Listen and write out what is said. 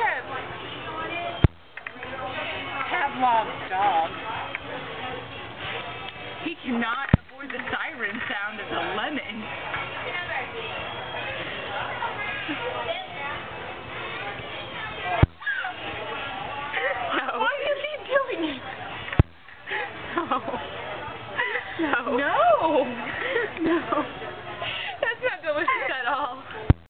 him. Pavlov's dog. He cannot avoid the siren sound of the lemon. no. Why is he doing it? No. No. No. no.